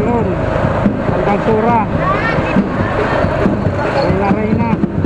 Pantalon, Alcantara, Reyna Reyna.